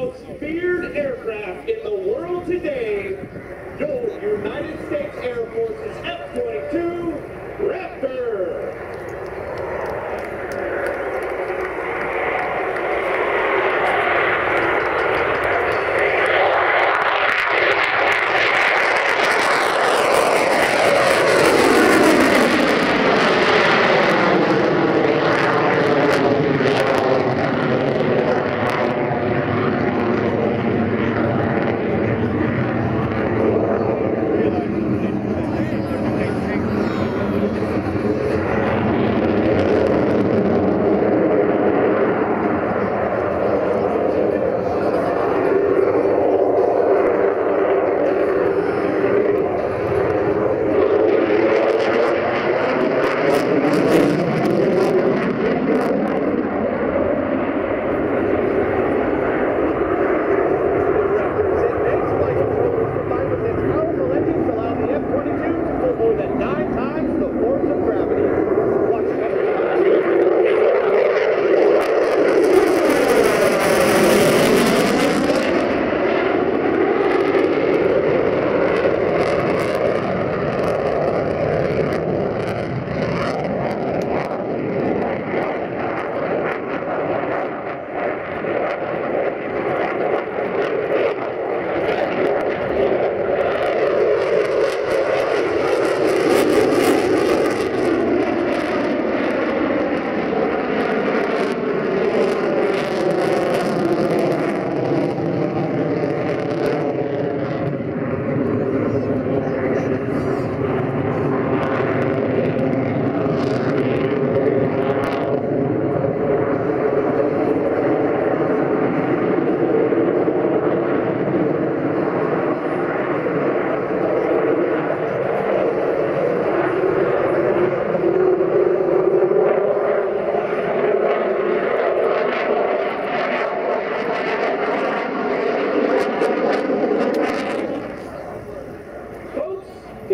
most feared aircraft in the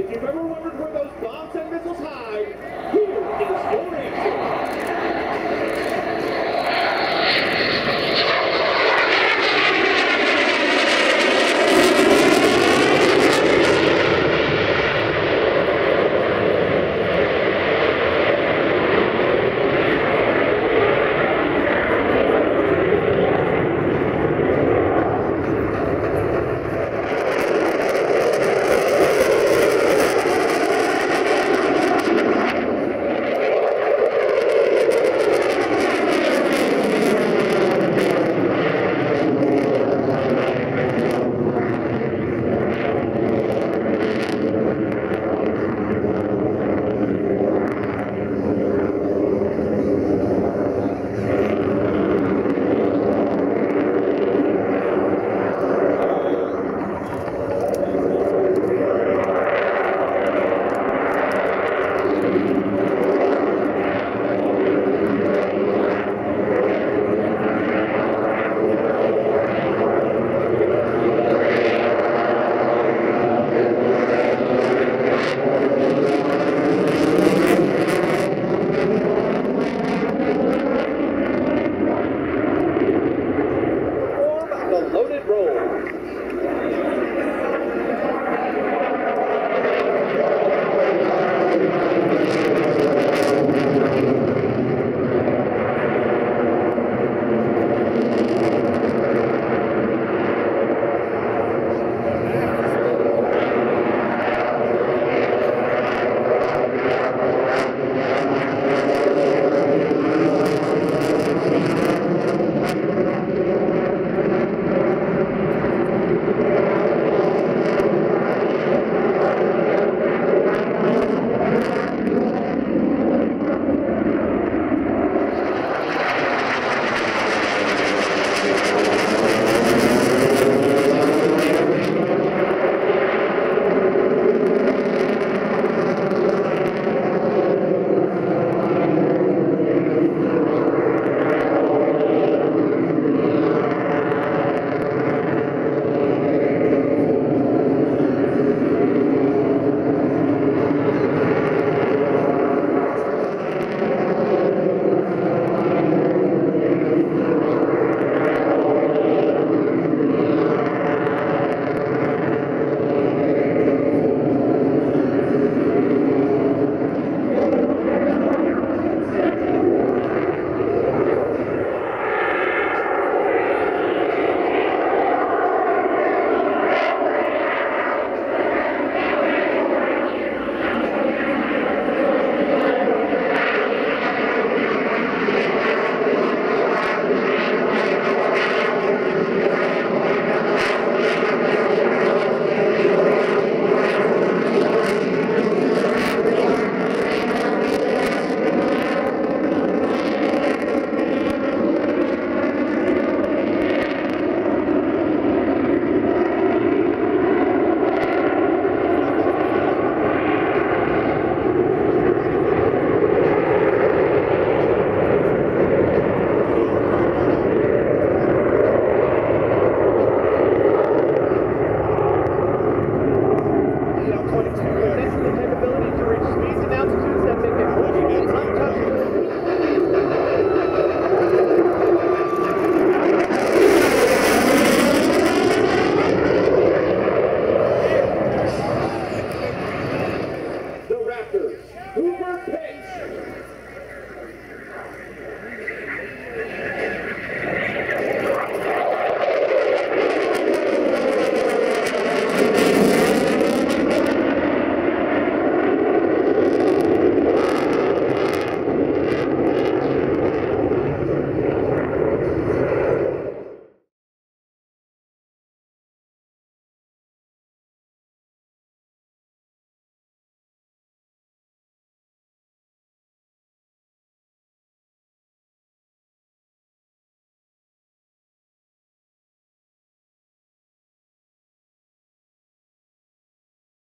if you've ever wondered where those bombs have